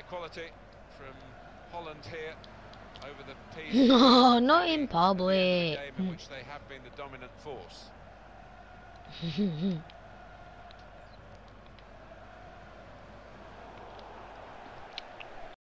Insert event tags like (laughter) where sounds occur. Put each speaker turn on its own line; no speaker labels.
high quality from Holland here over the (laughs) piece.
No, not in
Game
public.
in which they have been the dominant force. (laughs)